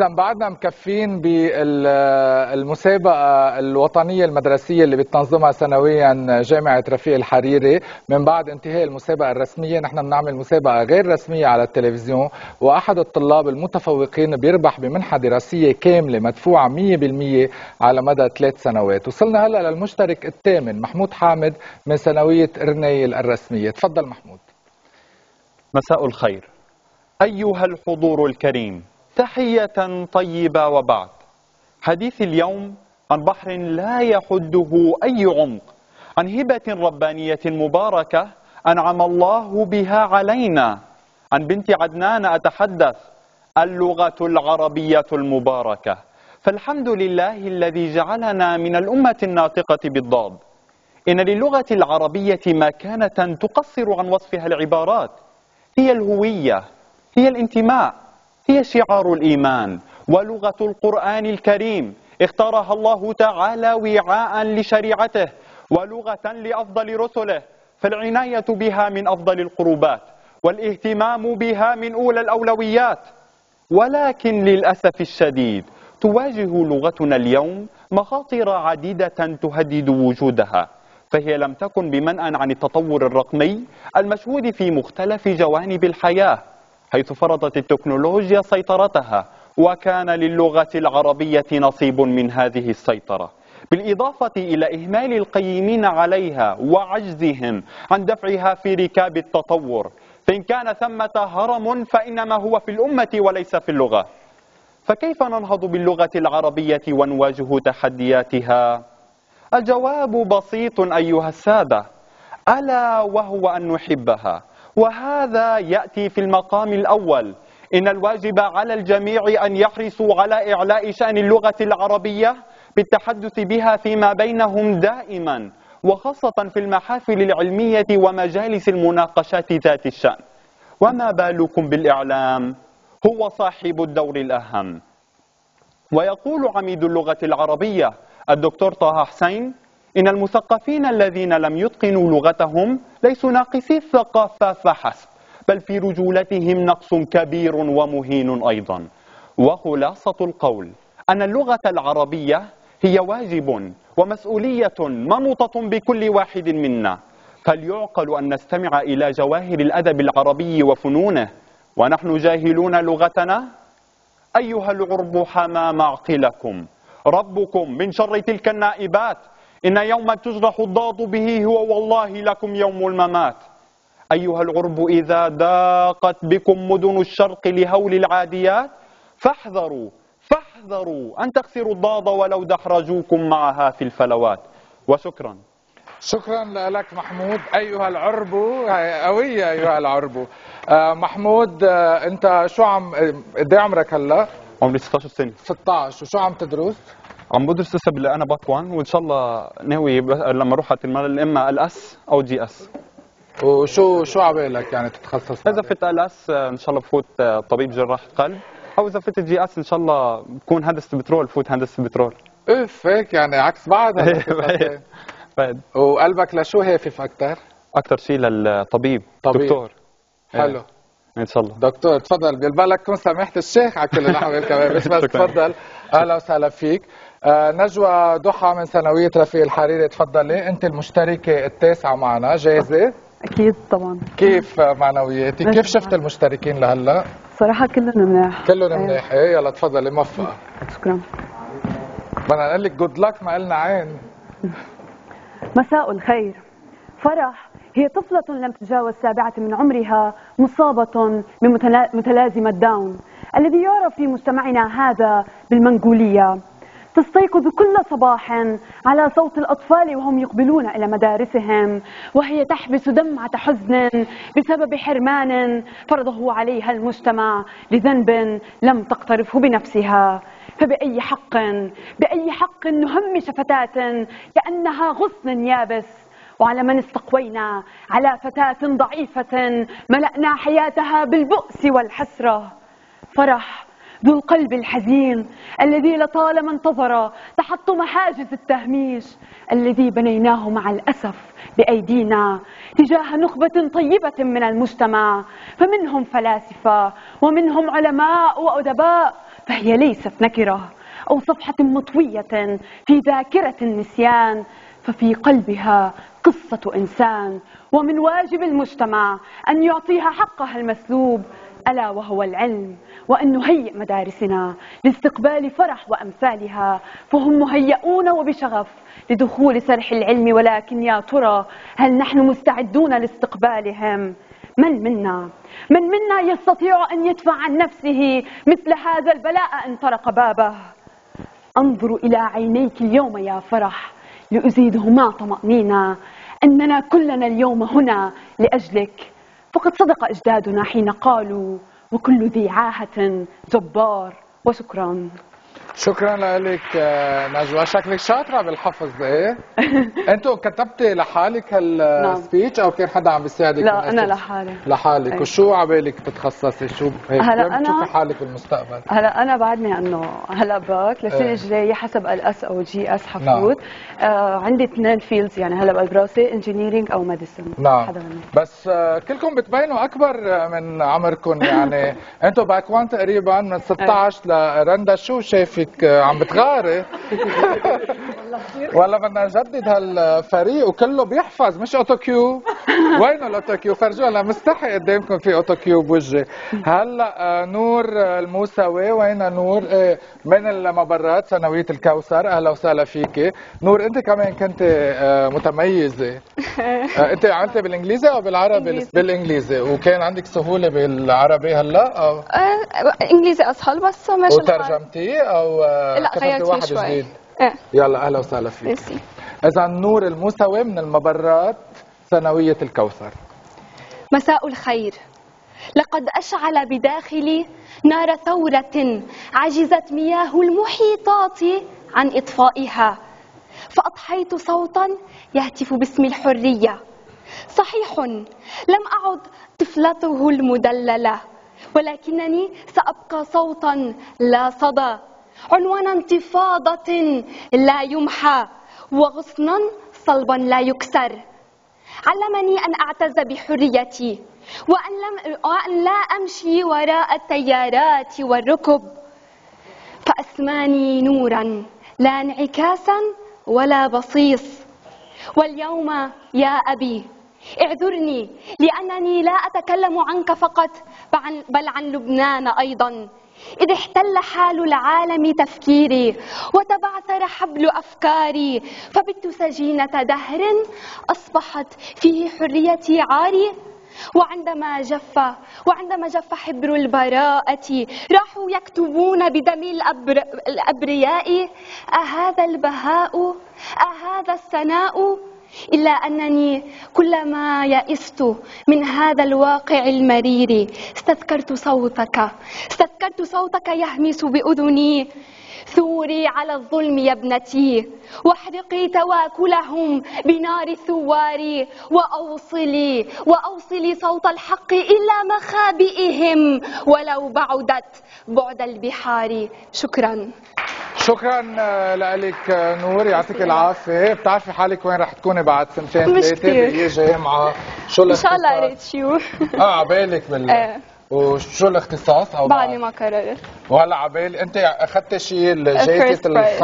إذا بعدنا مكفين بالمسابقة الوطنية المدرسية اللي بتنظمها سنويا جامعة رفيق الحريري. من بعد انتهاء المسابقة الرسمية نحن بنعمل مسابقة غير رسمية على التلفزيون وأحد الطلاب المتفوقين بيربح بمنحة دراسية كاملة مدفوعة 100% على مدى ثلاث سنوات. وصلنا هلأ للمشترك الثامن محمود حامد من ثانوية إرنيل الرسمية. تفضل محمود. مساء الخير. أيها الحضور الكريم تحية طيبة وبعد. حديث اليوم عن بحر لا يحده أي عمق عن هبة ربانية مباركة أنعم الله بها علينا. عن بنت عدنان أتحدث اللغة العربية المباركة. فالحمد لله الذي جعلنا من الأمة الناطقة بالضاد. إن للغة العربية مكانة تقصر عن وصفها العبارات هي الهوية هي الانتماء. هي شعار الإيمان ولغة القرآن الكريم. اختارها الله تعالى وعاء لشريعته ولغة لأفضل رسله فالعناية بها من أفضل القربات والاهتمام بها من أولى الأولويات. ولكن للأسف الشديد تواجه لغتنا اليوم مخاطر عديدة تهدد وجودها فهي لم تكن بمنأى عن التطور الرقمي المشهود في مختلف جوانب الحياة. حيث فرضت التكنولوجيا سيطرتها وكان للغة العربية نصيب من هذه السيطرة. بالإضافة إلى إهمال القيمين عليها وعجزهم عن دفعها في ركاب التطور. فإن كان ثمة هرم فإنما هو في الأمة وليس في اللغة. فكيف ننهض باللغة العربية ونواجه تحدياتها؟ الجواب بسيط أيها السادة. ألا وهو أن نحبها. وهذا يأتي في المقام الأول. إن الواجب على الجميع أن يحرصوا على إعلاء شأن اللغة العربية بالتحدث بها فيما بينهم دائما وخاصة في المحافل العلمية ومجالس المناقشات ذات الشأن. وما بالكم بالإعلام؟ هو صاحب الدور الأهم. ويقول عميد اللغة العربية الدكتور طه حسين إن المثقفين الذين لم يتقنوا لغتهم ليسوا ناقصي الثقافة فحسب بل في رجولتهم نقص كبير ومهين أيضا. وخلاصة القول أن اللغة العربية هي واجب ومسؤولية منوطة بكل واحد منا. فليعقل أن نستمع إلى جواهر الأدب العربي وفنونه. ونحن جاهلون لغتنا؟ أيها العرب حمى معقلكم ربكم من شر تلك النائبات. إن يوما تجرح الضاد به هو والله لكم يوم الممات. أيها العرب إذا ضاقت بكم مدن الشرق لهول العاديات فاحذروا فاحذروا أن تخسروا الضاد ولو دحرجوكم معها في الفلوات. وشكرا. شكرا لك محمود. أيها العرب قوية أيها العرب. آه محمود آه أنت شو عم قد إيه عمرك هلا؟ عمري 16 سنة. 16 وشو عم تدرس؟ عم بدرس لسه باللي أنا باك 1 وإن شاء الله ناوي لما أروح على المال إما الاس أو جي اس وشو شو عبالك يعني تتخصص إذا فت الاس إن شاء الله بفوت آه، طبيب جراح قلب. أو إذا فت جي اس إن شاء الله بكون هندسة بترول فوت هندسة بترول. اف هيك يعني عكس بعض. بعد وقلبك لشو هافف أكثر أكثر شيء للطبيب طبيب. دكتور. حلو. إن شاء الله. دكتور تفضل. بيلبالك تكون سامحت الشيخ على كل الاحوال كمان بس بس. تفضل. أهلا وسهلا فيك. نجوى ضحى من ثانوية رفيق الحريري تفضلي. أنت المشتركه التاسعه معنا جاهزة؟ أكيد طبعا. كيف معنوياتك؟ كيف شفت المشتركين لهلأ؟ صراحة كلهم مناح كلهم إيه، منيح. إيه يلا تفضلي موفقة. شكرا. بدنا نقول لك جود لك ما قلنا عين. مساء الخير. فرح هي طفلة لم تتجاوز سابعة من عمرها مصابة بمتلازمة داون. الذي يعرف في مجتمعنا هذا بالمنغولية. تستيقظ كل صباح على صوت الأطفال وهم يقبلون إلى مدارسهم وهي تحبس دمعة حزن بسبب حرمان فرضه عليها المجتمع لذنب لم تقترفه بنفسها. فبأي حق بأي حق نهمش فتاة كأنها غصن يابس؟ وعلى من استقوينا؟ على فتاة ضعيفة ملأنا حياتها بالبؤس والحسرة. فرح ذو القلب الحزين الذي لطالما انتظر تحطم حاجز التهميش الذي بنيناه مع الأسف بأيدينا تجاه نخبة طيبة من المجتمع فمنهم فلاسفة ومنهم علماء وأدباء فهي ليست نكرة أو صفحة مطوية في ذاكرة النسيان ففي قلبها قصة إنسان ومن واجب المجتمع أن يعطيها حقها المسلوب ألا وهو العلم وأن نهيئ مدارسنا لاستقبال فرح وأمثالها فهم مهيئون وبشغف لدخول سرح العلم. ولكن يا ترى هل نحن مستعدون لاستقبالهم؟ من منا؟ من منا يستطيع أن يدفع عن نفسه مثل هذا البلاء إن طرق بابه؟ أنظر إلى عينيك اليوم يا فرح لأزيدهما طمأنينة أننا كلنا اليوم هنا لأجلك. فقد صدق أجدادنا حين قالوا وكل ذي عاهة جبار وشكرا. شكرا لك نجوى شكلك شاطرة بالحفظ إيه؟ أنتوا كتبتي لحالك هال speech أو كان حدا عم بيساعدك؟ لا assist؟ لحالي. لحالك. أي. وشو عبالك تتخصصي شو هيك؟ هلا بتشوفي حالك بالمستقبل؟ هلا أنا بعدني إنه هلا باك للسنة إيه. الجاية حسب الاس أو جي اس حفوت آه عندي اثنين fields يعني هلا بالدراسة engineering أو medicine نعم. حدا منهم بس آه، كلكم بتبينوا أكبر من عمركم يعني. أنتوا باك 1 تقريبا من 16 لرندا شو شايفك آه، عم بتغاري ولا بدنا نجدد هالفريق وكله بيحفظ مش autocue. وينه ال autocue؟ فرجونا أنا مستحي قدامكم في autocue بوجهي. هلأ آه، نور آه، الموسوي وين نور؟ آه، من المبرات ثانوية الكوثر؟ أهلا وسهلا فيكي نور أنت كمان كنت متميزة. أنت عملتي بالإنجليزي أو بالعربي. بالإنجليزي. وكان عندك سهولة بالعربي هلأ؟ أو إنجليزي أسهل بس ماشي. وترجمتيه أو لا غيرت واحد شوي. جديد؟ إيه. يلا أهلا وسهلا فيك. ميرسي إذا نور الموسوي من المبرات ثانوية الكوثر. مساء الخير. لقد أشعل بداخلي نار ثورة عجزت مياه المحيطات عن إطفائها فأضحيت صوتا يهتف باسم الحرية. صحيح لم أعد طفلته المدللة ولكنني سأبقى صوتا لا صدى. عنوان انتفاضة لا يمحى وغصنا صلبا لا يكسر. علمني أن أعتز بحريتي وأن, لم وأن لا أمشي وراء التيارات والركب. فأسماني نورا لا انعكاسا ولا بصيص. واليوم يا أبي اعذرني لأنني لا أتكلم عنك فقط بل- عن لبنان أيضا. إذ احتل حال العالم تفكيري وتبعثر حبل أفكاري فبت سجينة دهر أصبحت فيه حريتي عاري. وعندما جف وعندما جف حبر البراءة راحوا يكتبون بدم الأبر الأبرياء أهذا البهاء؟ أهذا الثناء؟ إلا أنني كلما يئست من هذا الواقع المرير استذكرت صوتك. استذكرت صوتك يهمس بأذني. ثوري على الظلم يا ابنتي. واحرقي تواكلهم بنار الثوار. وأوصلي وأوصلي صوت الحق إلى مخابئهم. ولو بعدت بعد البحار. شكرا. شكرا آه، لك آه، نور. يعطيك العافية. بتعرفي حالك وين رح تكوني بعد سنتين ثلاثة. باي جامعة. شو إن شاء الله؟ قريت شو آه عبالك بال إيه. وشو الاختصاص أو بعدني بعد؟ ما قررت. وهلأ عبال أنت أخذت شيء First ال prize.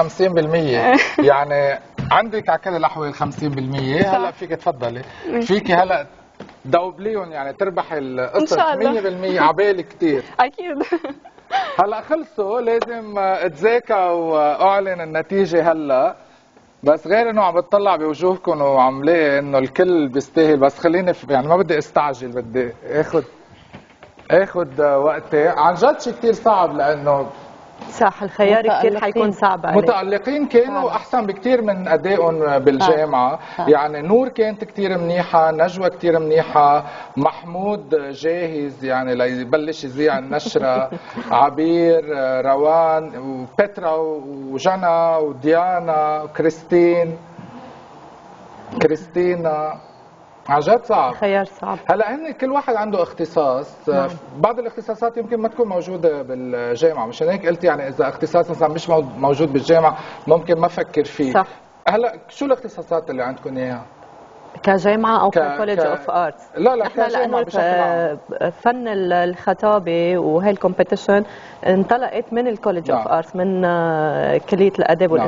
50% يعني عندك على كل الاحوال 50% هلأ فيك تفضلي. فيك هلأ دوبليهم يعني تربحي القصص الله. 100% عبالك كثير أكيد. هلا خلصوا لازم آه، اتذاكى واعلن النتيجة هلا. بس غير إنه عم بتطلع بوجوهكم وعم لاقي إنه الكل بيستاهل. بس خليني في يعني ما بدي استعجل بدي اخذ اخذ آه، وقتي. عن جد شيء كثير صعب لأنه صح الخيار كثير. حيكون صعب عليك. متألقين كانوا أحسن بكثير من أدائهم بالجامعة. صح. يعني نور كانت كثير منيحة نجوى كثير منيحة محمود جاهز يعني ليبلش يذيع النشرة عبير روان وبترا وجنى وديانا وكريستين. كريستينا. عن جد صعب. خيار صعب. هلا هن كل واحد عنده اختصاص. نعم. بعض الاختصاصات يمكن ما تكون موجودة بالجامعة. مشان هيك قلت يعني إذا اختصاص مثلا مش مو- موجود بالجامعة ممكن ما أفكر فيه. صح. هلا شو الاختصاصات اللي عندكم إياها؟ كجامعة أو ك- of arts. لا لا كجامعة لأنه فن ال- الخطابة وهي ال competition انطلقت من ال college of نعم. arts من آه، كلية الأداب نعم.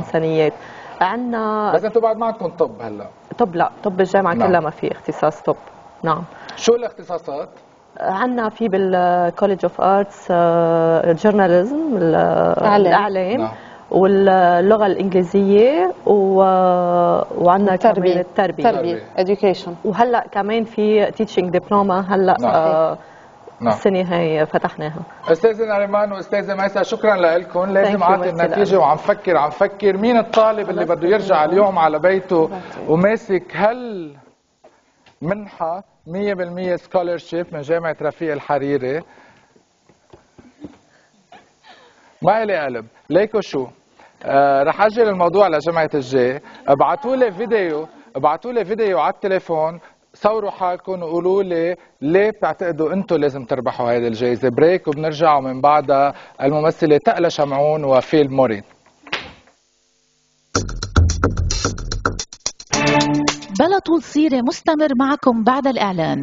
عندنا بس أنتم بعد ما عندكم طب هلا. طب لا طب الجامعة نعم. كلها ما في اختصاص طب. نعم. شو الاختصاصات؟ عندنا في بال college of arts journalism الإعلام. نعم. واللغة الإنجليزية و... وعندنا كمان التربية. education. وهلا كمان في teaching diploma هلا نعم. آه نعم. السنة هي فتحناها. استاذه نريمان وأستاذة ميسا شكرا لكم لازم النتيجه لك. وعم فكر عم فكر. مين الطالب اللي بده يرجع اليوم على بيته وماسك هل منحة 100% scholarship من جامعة رفيق الحريري؟ ما إلي قلب. ليكو شو؟ آه رح أجل الموضوع لجمعه الجاي ابعتوا لي فيديو ابعتوا لي فيديو على التليفون صوروا حالكم وقولوا لي ليه بتعتقدوا أنتم لازم تربحوا هذه الجائزه break وبنرجع ومن بعدها الممثلة تقلا شمعون وفيل مورين. بلا طول سيرة مستمر معكم بعد الإعلان.